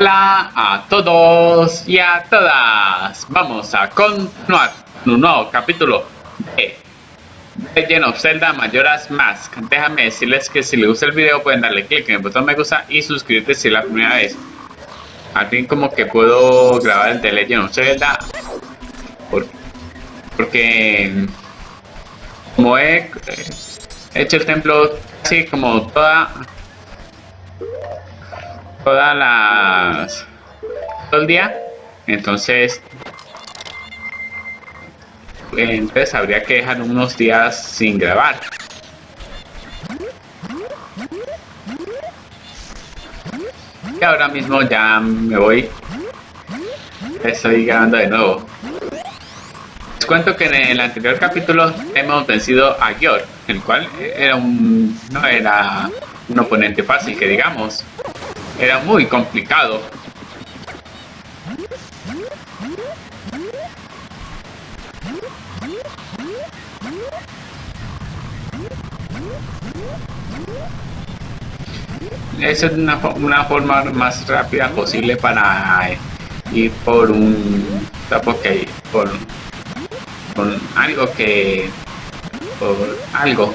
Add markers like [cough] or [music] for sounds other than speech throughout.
Hola a todos y a todas. Vamos a continuar un nuevo capítulo de Legend of Zelda Majora's Mask. Déjame decirles que si les gusta el video pueden darle click en el botón me gusta y suscribirte si es la primera vez. Fin como que puedo grabar el de Legend of Zelda porque como he hecho el templo así como toda todas las todo el día. Entonces entonces habría que dejar unos días sin grabar. Y ahora mismo ya me voy. Estoy grabando de nuevo. Les cuento que en el anterior capítulo hemos vencido a Georg el cual era un no era un oponente fácil que digamos era muy complicado. Esa es una, forma más rápida posible para ir por un porque por, por algo que por algo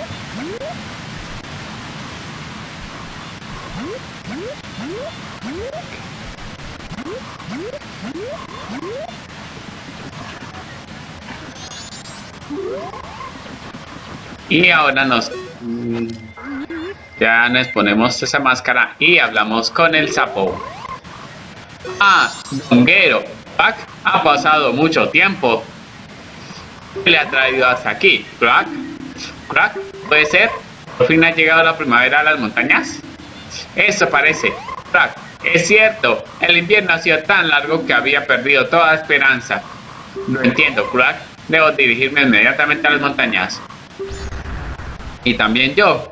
Y ahora nos... Ya nos ponemos esa máscara y hablamos con el sapo. Ah, Donguero, Pac ha pasado mucho tiempo. ¿Qué le ha traído hasta aquí? ¿Crack? ¿Crack? ¿Puede ser? ¿Por fin ha llegado la primavera a las montañas? Eso parece. Crack, es cierto. El invierno ha sido tan largo que había perdido toda esperanza. No entiendo, Crack. Debo dirigirme inmediatamente a las montañas. Y también yo.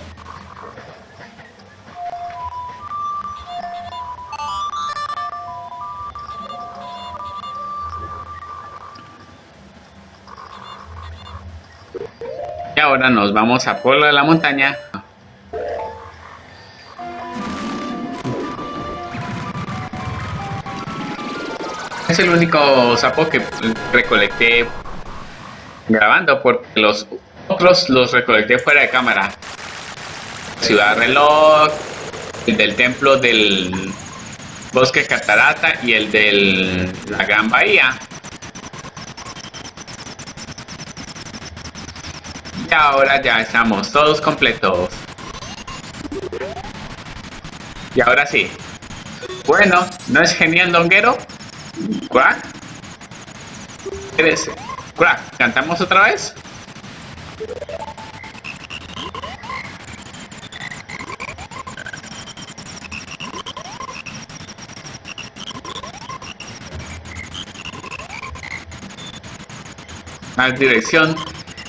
Y ahora nos vamos a Pueblo de la Montaña. Es el único sapo que recolecté grabando porque los otros los recolecté fuera de cámara. Ciudad Reloj, el del templo del bosque Catarata y el de la Gran Bahía. Y ahora ya estamos todos completos. Y ahora sí. Bueno, ¿no es genial, Donguero? ¿Cuac? ¿Qué ¿Cuac? ¿Cantamos otra vez? La dirección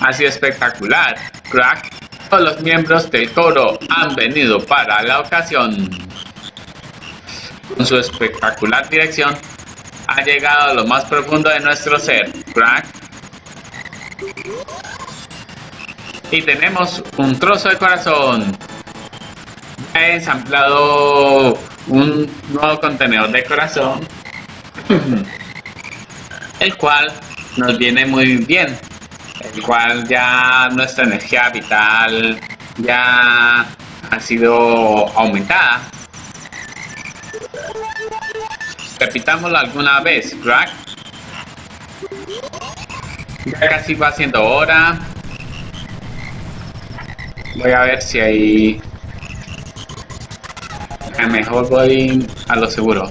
ha sido espectacular. Crack, todos los miembros del coro han venido para la ocasión. Con su espectacular dirección, ha llegado a lo más profundo de nuestro ser. Crack. Y tenemos un trozo de corazón. He ensamblado un nuevo contenedor de corazón. [laughs] el cual nos viene muy bien, el cual ya nuestra energía vital ya ha sido aumentada. Repitámoslo alguna vez, crack. Ya casi va siendo hora. Voy a ver si hay... Mejor voy a lo seguro.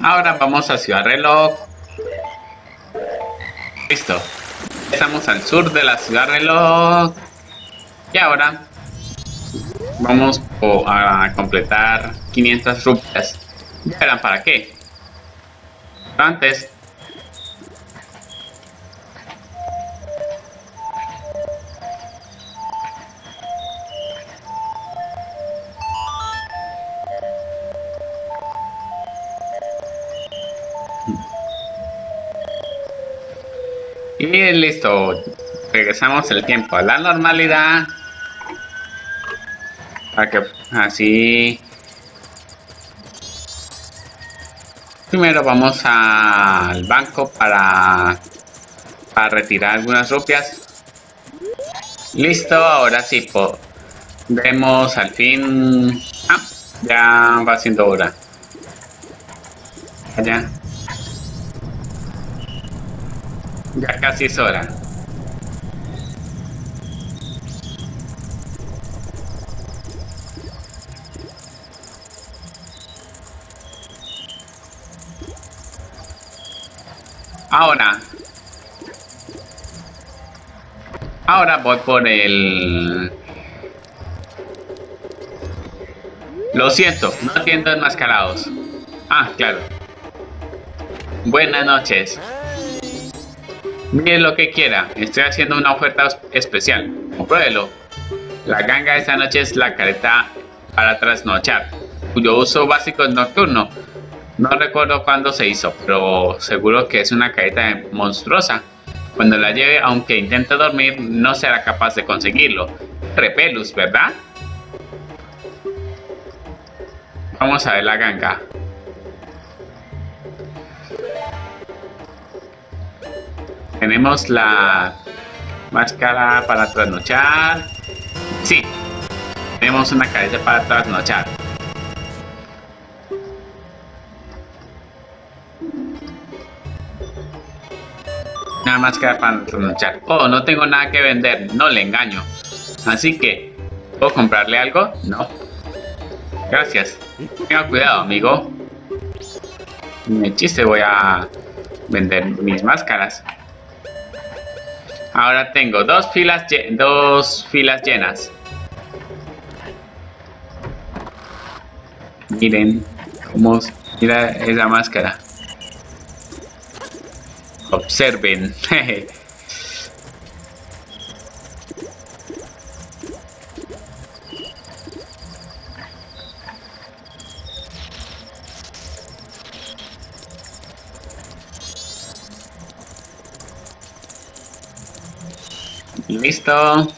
Ahora vamos a Ciudad Reloj. Listo. Estamos al sur de la ciudad de los... Y ahora vamos a completar 500 rupias. Ya verán para qué. Pero antes... Hmm. Y listo. Regresamos el tiempo a la normalidad. Para que así. Primero vamos al banco para, para retirar algunas rupias. Listo, ahora sí vemos al fin. Ah, ya va siendo hora. Allá. Ya casi es hora. Ahora. Ahora voy por el... Lo siento, no atiendo enmascarados. Ah, claro. Buenas noches. Mire lo que quiera, estoy haciendo una oferta especial. Compruébelo. La ganga esta noche es la careta para trasnochar, cuyo uso básico es nocturno. No recuerdo cuándo se hizo, pero seguro que es una careta monstruosa. Cuando la lleve, aunque intente dormir, no será capaz de conseguirlo. Repelus, ¿verdad? Vamos a ver la ganga. Tenemos la máscara para trasnochar. Sí, tenemos una careta para trasnochar. Una máscara para trasnochar. Oh, no tengo nada que vender, no le engaño. Así que, ¿puedo comprarle algo? No. Gracias. Tenga cuidado, amigo. Me chiste voy a vender mis máscaras. Ahora tengo dos filas, dos filas llenas. Miren cómo mira esa máscara. Observen. [laughs] Listo.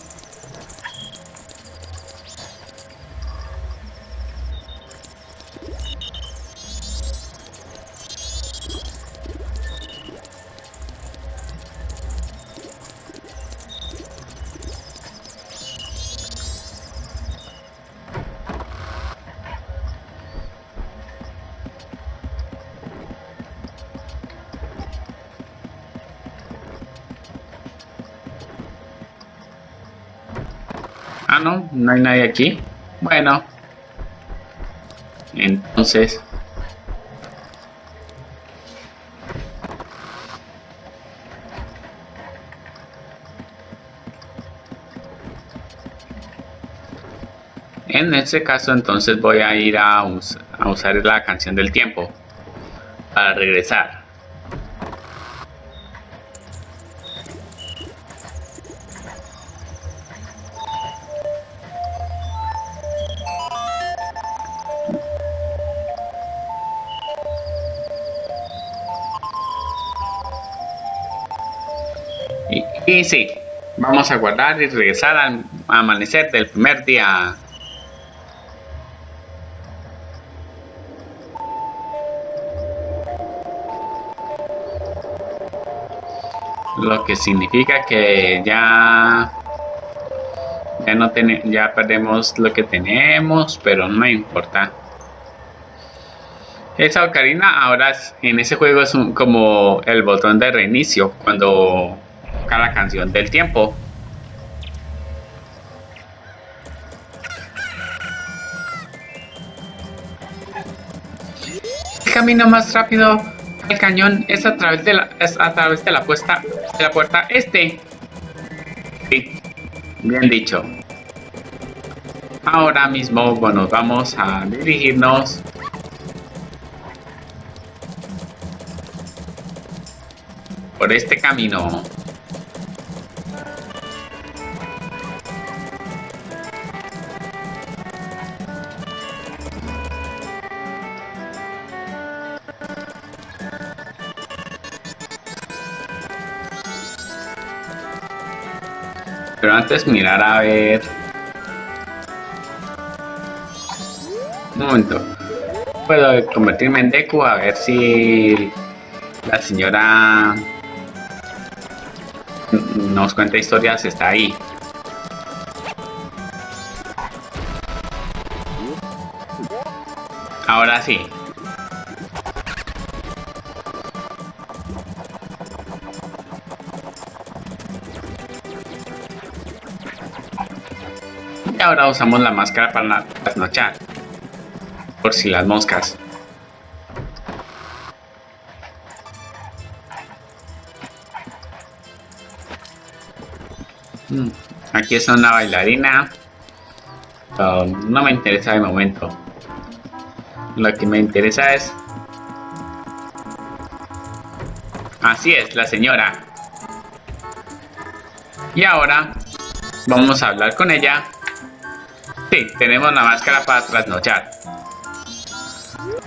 No, no hay nadie aquí. Bueno. Entonces... En ese caso entonces voy a ir a usar la canción del tiempo para regresar. Y, sí, vamos a guardar y regresar al amanecer del primer día. Lo que significa que ya ya no tenemos ya perdemos lo que tenemos, pero no importa. Esa ocarina ahora en ese juego es como el botón de reinicio cuando la canción del tiempo. El camino más rápido al cañón es a través de la, es a través de la, puesta, de la puerta este. Sí, bien dicho. Ahora mismo, bueno, vamos a dirigirnos por este camino. Antes mirar a ver... Un momento. Puedo convertirme en Deku a ver si la señora nos cuenta historias, está ahí. Ahora sí. Usamos la máscara para trasnochar. Por si las moscas. Mm, aquí es una bailarina. no me interesa de momento. Lo que me interesa es... Así es, la señora. Y ahora vamos a hablar con ella. Tenemos la máscara para trasnochar.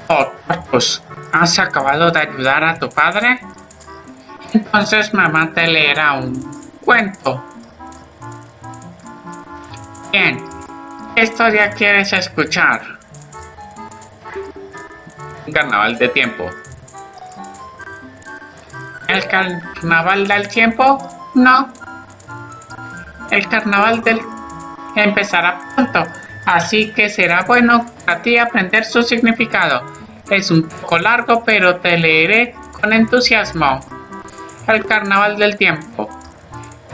Oh, pues, ¿has acabado de ayudar a tu padre? Entonces mamá te leerá un cuento. Bien, ¿qué historia quieres escuchar? Un carnaval de tiempo. ¿El carnaval del tiempo? No. El carnaval del empezará pronto, así que será bueno para ti aprender su significado. Es un poco largo, pero te leeré con entusiasmo. El carnaval del tiempo.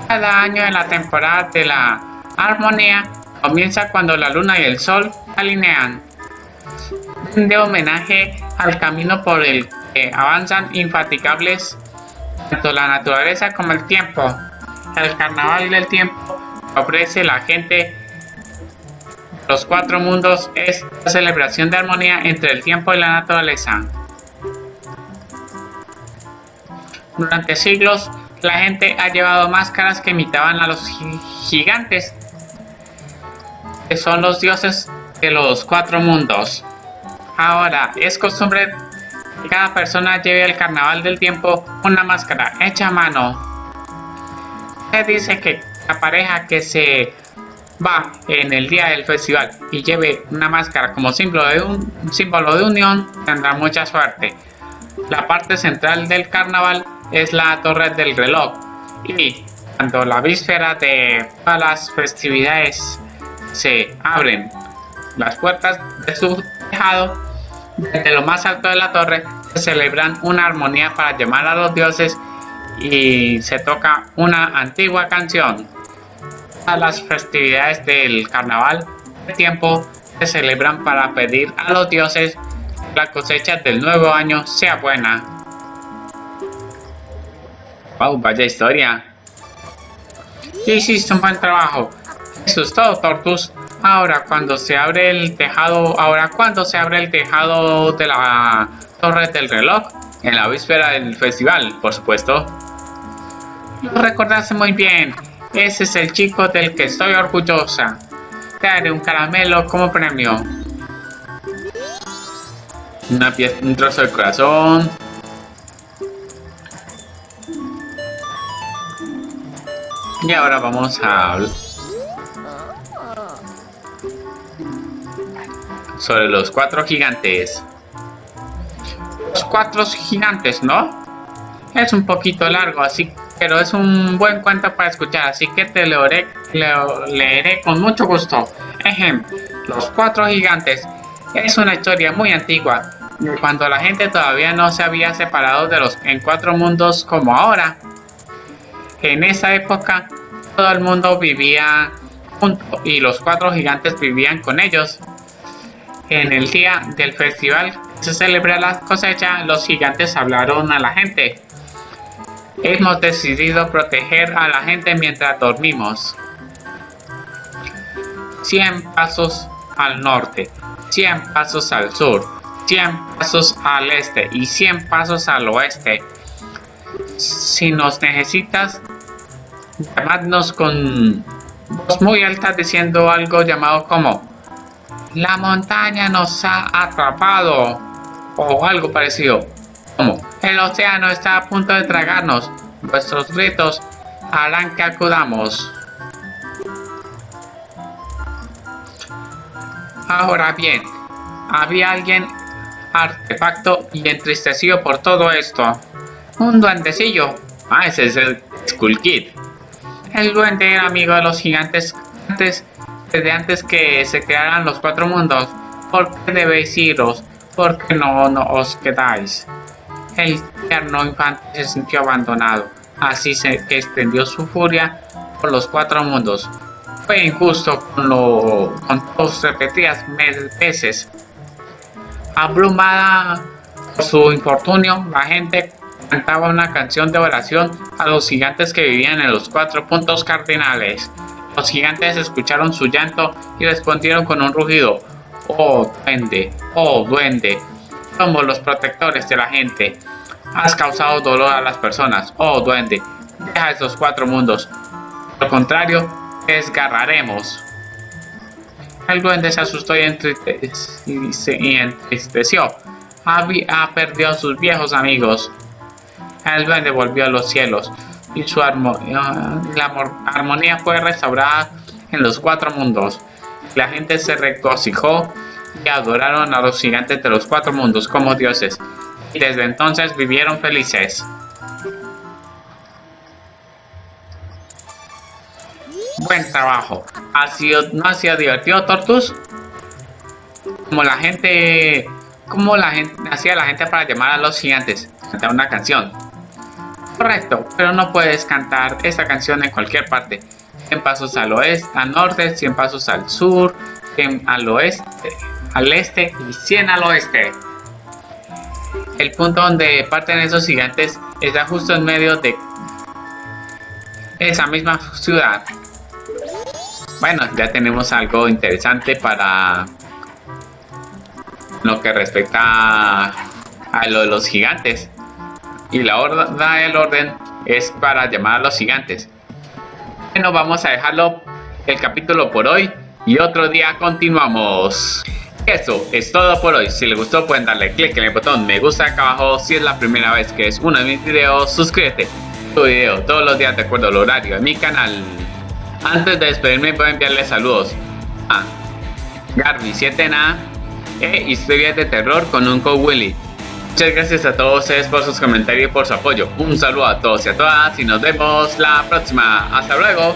Cada año en la temporada de la armonía comienza cuando la luna y el sol alinean. De homenaje al camino por el que avanzan infatigables tanto la naturaleza como el tiempo. El carnaval del tiempo ofrece la gente los cuatro mundos es la celebración de armonía entre el tiempo y la naturaleza. Durante siglos, la gente ha llevado máscaras que imitaban a los gigantes que son los dioses de los cuatro mundos. Ahora, es costumbre que cada persona lleve al carnaval del tiempo una máscara hecha a mano. Se dice que la pareja que se va en el día del festival y lleve una máscara como símbolo de, un, símbolo de unión tendrá mucha suerte. La parte central del carnaval es la torre del reloj y cuando la víspera de todas las festividades se abren las puertas de su tejado, desde lo más alto de la torre se celebran una armonía para llamar a los dioses y se toca una antigua canción. Todas las festividades del carnaval de tiempo se celebran para pedir a los dioses que la cosecha del nuevo año sea buena. Wow, vaya historia. Hiciste un buen trabajo. Todo, Tortus. Ahora cuando se abre el tejado, ahora cuando se abre el tejado de la torre del reloj, en la víspera del festival, por supuesto. Lo recordaste muy bien. Ese es el chico del que estoy orgullosa. Te haré un caramelo como premio. Una pieza, un trozo de corazón. Y ahora vamos a sobre los cuatro gigantes. Los cuatro gigantes, ¿no? Es un poquito largo, así, pero es un buen cuento para escuchar, así que te lo leeré con mucho gusto. Ejemplo, los cuatro gigantes. Es una historia muy antigua, cuando la gente todavía no se había separado de los en cuatro mundos como ahora. En esa época, todo el mundo vivía junto y los cuatro gigantes vivían con ellos. En el día del festival se celebra la cosecha, los gigantes hablaron a la gente. Hemos decidido proteger a la gente mientras dormimos. 100 pasos al norte, 100 pasos al sur, 100 pasos al este y 100 pasos al oeste. Si nos necesitas, llamadnos con voz muy alta diciendo algo llamado como la montaña nos ha atrapado o algo parecido. El océano está a punto de tragarnos. Vuestros gritos harán que acudamos. Ahora bien, había alguien artefacto y entristecido por todo esto. Un duendecillo. Ah, ese es el Skull Kid. El duende era amigo de los gigantes antes, desde antes que se crearan los cuatro mundos. ¿Por qué debéis iros? ¿Por qué no, no os quedáis? El tierno infante se sintió abandonado, así se extendió su furia por los cuatro mundos. Fue injusto con, lo, con dos repetidas veces. Abrumada por su infortunio, la gente cantaba una canción de oración a los gigantes que vivían en los cuatro puntos cardinales. Los gigantes escucharon su llanto y respondieron con un rugido. Oh duende, oh duende, somos los protectores de la gente. Has causado dolor a las personas. Oh duende, deja esos cuatro mundos. Lo contrario, desgarraremos. El duende se asustó y, entristeció. Ha, perdido a sus viejos amigos. El duende volvió a los cielos y su armonía, la armonía fue restaurada en los cuatro mundos. La gente se regocijó y adoraron a los gigantes de los cuatro mundos como dioses, y desde entonces vivieron felices. Buen trabajo. ¿Ha sido, ¿No ha sido divertido, Tortus? Como la gente... Como la gente hacía la gente para llamar a los gigantes, cantar una canción. Correcto, pero no puedes cantar esta canción en cualquier parte. 100 pasos al oeste, al norte, 100 pasos al sur, 100 al oeste, al este y 100 al oeste. El punto donde parten esos gigantes está justo en medio de esa misma ciudad. Bueno, ya tenemos algo interesante para lo que respecta a lo de los gigantes. Y la orden es para llamar a los gigantes. Bueno, vamos a dejarlo el capítulo por hoy y otro día continuamos. Eso es todo por hoy. Si les gustó pueden darle click en el botón me gusta acá abajo. Si es la primera vez que es uno de mis videos, suscríbete. Tu video todos los días de acuerdo al horario de mi canal. Antes de despedirme voy a saludos a Garby7Na e historias de terror con un Willy. Muchas gracias a todos ustedes por sus comentarios y por su apoyo. Un saludo a todos y a todas y nos vemos la próxima. Hasta luego.